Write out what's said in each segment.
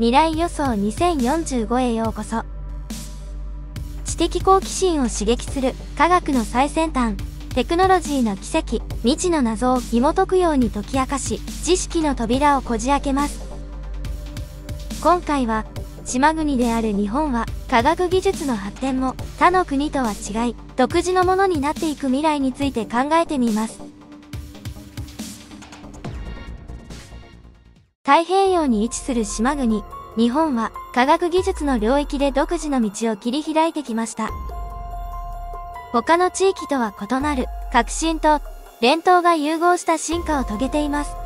未来予想2045へようこそ。知的好奇心を刺激する科学の最先端、テクノロジーの奇跡、未知の謎を紐解くように解き明かし、知識の扉をこじ開けます。今回は、島国である日本は科学技術の発展も他の国とは違い、独自のものになっていく未来について考えてみます。太平洋に位置する島国、日本は科学技術の領域で独自の道を切り開いてきました。他の地域とは異なる革新と伝統が融合した進化を遂げています。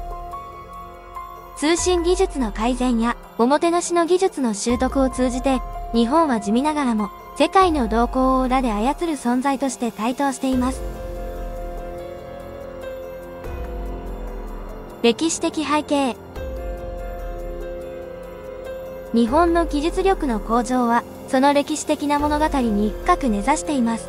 通信技術の改善やおもてなしの技術の習得を通じて、日本は地味ながらも世界の動向を裏で操る存在として台頭しています。歴史的背景日本の技術力の向上は、その歴史的な物語に深く根ざしています。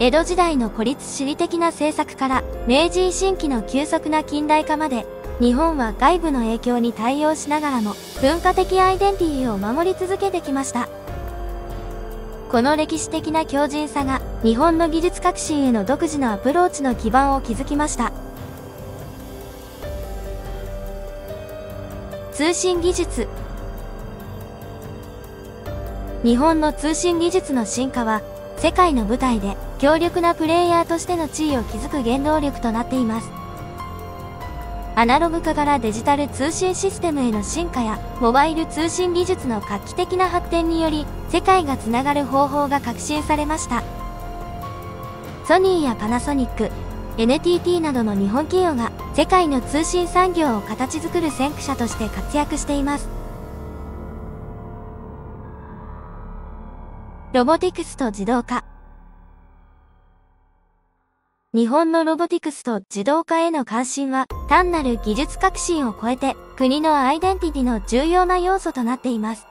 江戸時代の孤立主義的な政策から、明治維新期の急速な近代化まで、日本は外部の影響に対応しながらも、文化的アイデンティティを守り続けてきました。この歴史的な強靭さが、日本の技術革新への独自のアプローチの基盤を築きました。通信技術。日本の通信技術の進化は世界の舞台で強力なプレイヤーとしての地位を築く原動力となっています。アナログ化からデジタル通信システムへの進化やモバイル通信技術の画期的な発展により世界がつながる方法が革新されました。ソニーやパナソニック NTT などの日本企業が世界の通信産業を形作る先駆者として活躍しています。ロボティクスと自動化日本のロボティクスと自動化への関心は単なる技術革新を超えて国のアイデンティティの重要な要素となっています。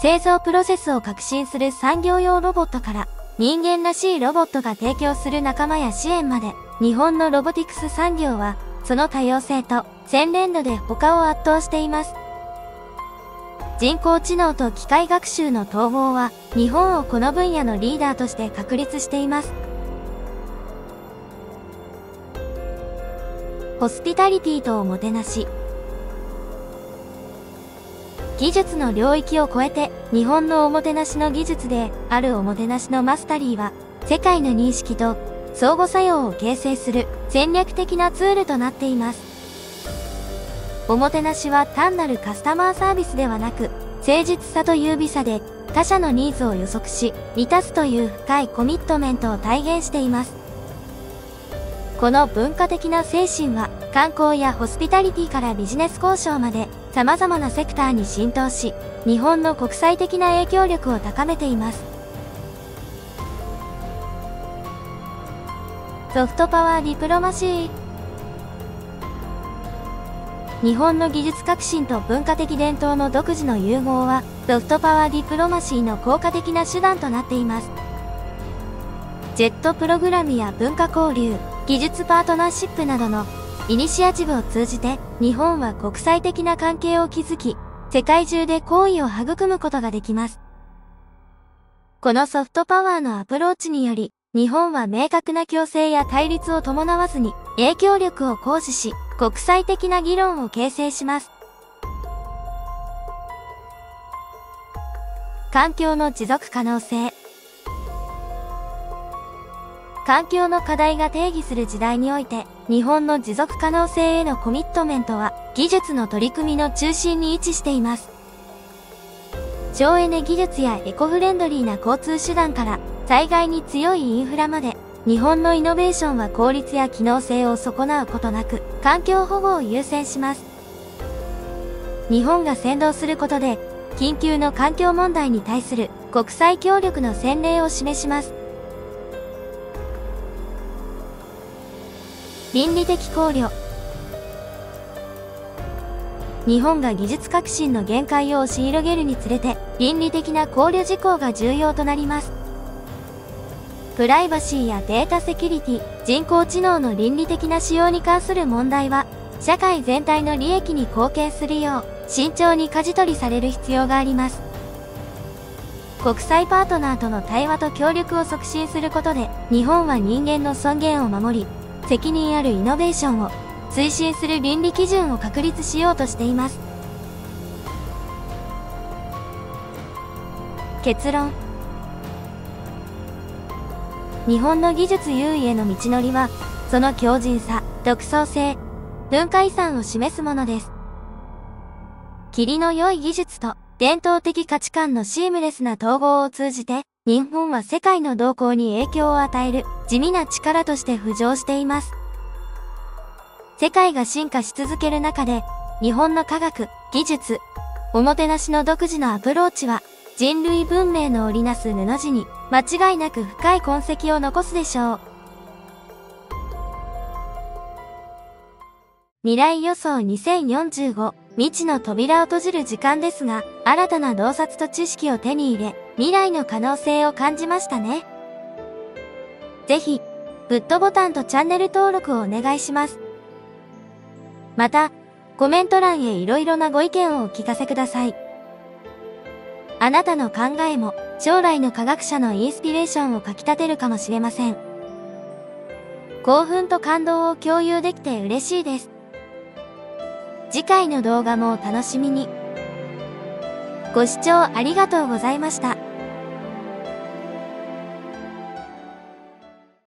製造プロセスを革新する産業用ロボットから人間らしいロボットが提供する仲間や支援まで、日本のロボティクス産業は、その多様性と洗練度で他を圧倒しています。人工知能と機械学習の統合は、日本をこの分野のリーダーとして確立しています。ホスピタリティとおもてなし、技術の領域を超えて日本のおもてなしの技術であるおもてなしのマスタリーは世界の認識と相互作用を形成する戦略的なツールとなっています。おもてなしは単なるカスタマーサービスではなく誠実さと優美さで他者のニーズを予測し満たすという深いコミットメントを体現しています。この文化的な精神は観光やホスピタリティからビジネス交渉まで様々なセクターに浸透し、日本の国際的な影響力を高めています。ソフトパワーディプロマシー日本の技術革新と文化的伝統の独自の融合はソフトパワーディプロマシーの効果的な手段となっています。ジェットプログラムや文化交流、技術パートナーシップなどのイニシアチブを通じて日本は国際的な関係を築き、世界中で好意を育むことができます。このソフトパワーのアプローチにより、日本は明確な強制や対立を伴わずに影響力を行使し、国際的な議論を形成します。環境の持続可能性。環境の課題が定義する時代において、日本の持続可能性へのコミットメントは、技術の取り組みの中心に位置しています。省エネ技術やエコフレンドリーな交通手段から、災害に強いインフラまで、日本のイノベーションは効率や機能性を損なうことなく、環境保護を優先します。日本が先導することで、緊急の環境問題に対する国際協力の先例を示します。倫理的考慮日本が技術革新の限界を押し広げるにつれて倫理的な考慮事項が重要となりますプライバシーやデータセキュリティ人工知能の倫理的な使用に関する問題は社会全体の利益に貢献するよう、慎重に舵取りされる必要があります。国際パートナーとの対話と協力を促進することで、日本は人間の尊厳を守り、責任あるイノベーションを推進する倫理基準を確立しようとしています。結論日本の技術優位への道のりは、その強靭さ、独創性、文化遺産を示すものです。霧の良い技術と伝統的価値観のシームレスな統合を通じて、日本は世界の動向に影響を与える地味な力として浮上しています。世界が進化し続ける中で、日本の科学、技術、おもてなしの独自のアプローチは、人類文明の織りなす布地に間違いなく深い痕跡を残すでしょう。未来予想2045未知の扉を閉じる時間ですが、新たな洞察と知識を手に入れ、未来の可能性を感じましたね。ぜひ、グッドボタンとチャンネル登録をお願いします。また、コメント欄へ色々なご意見をお聞かせください。あなたの考えも将来の科学者のインスピレーションをかき立てるかもしれません。興奮と感動を共有できて嬉しいです。次回の動画もお楽しみに。ご視聴ありがとうございました。